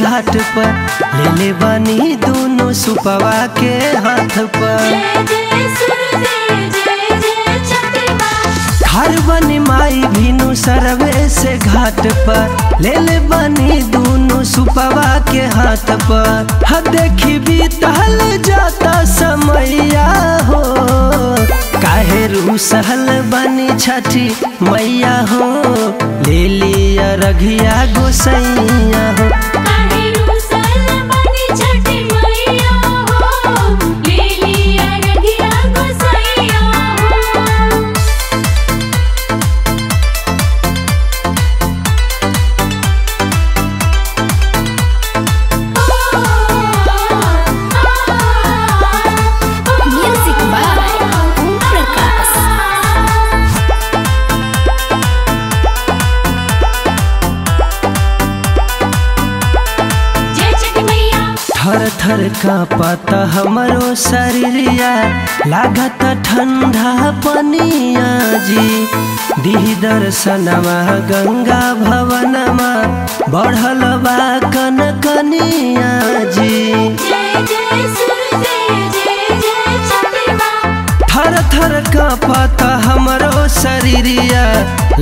घाट पर ले ले बनी दोनों सुपवा के हाथ पर। हर बनी माई भीनु सरवे से घाट पर ले ले बनी दोनों सुपवा के हाथ पर। ह, देखी भी तहल जाता समैया हो। काहे रूसहल बनी छठी मैया हो। ले लिया रघिया गोसैया हो। थर थर का पता हमरो शरीरिया लागत ठंडा पनिया जी। दिही दर्शनमा गंगा भवनमा बढ़ल बा कन कनिया जी। थर थर का पता हमरो शरीरिया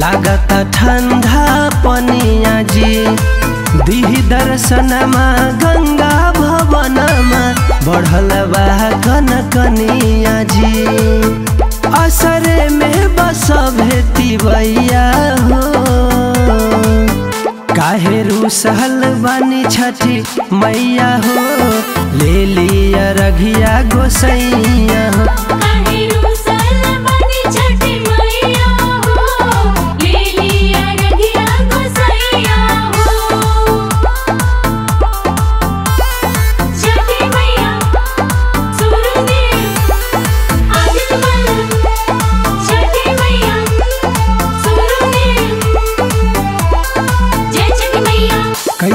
लागत ठंडा पनिया जी। दिही दर्शनमा गंगा भवनमा बढ़ल बा कन कनिया जी। असरे में बस भेती भैया हो। काहे रूसहल बनी छठी मैया हो। ले लिया रघिया गोसैया।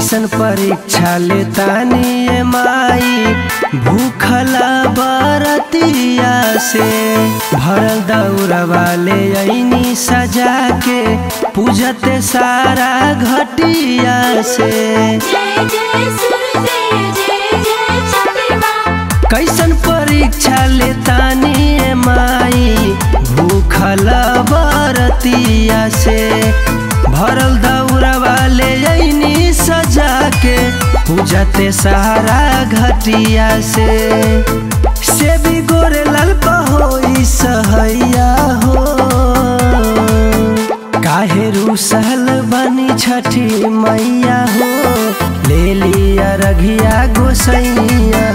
कैसन परीक्षा लेतानी ये माई भूखला बरतिया से। भरल दौड़वा ले ऐनी सजा के पूजते सारा घटिया से। जय जय सूरज जय जय छठी कैसन परीक्षा लेतानी ए माई भूखला बरतिया से। भरल दौड़वा वाले के पूजते सहारा घटिया से। से भी गोरे लाल पहोई सहैया हो। काहे रू सहल बनी छठी मैया हो। ले लिया रघिया गोसैया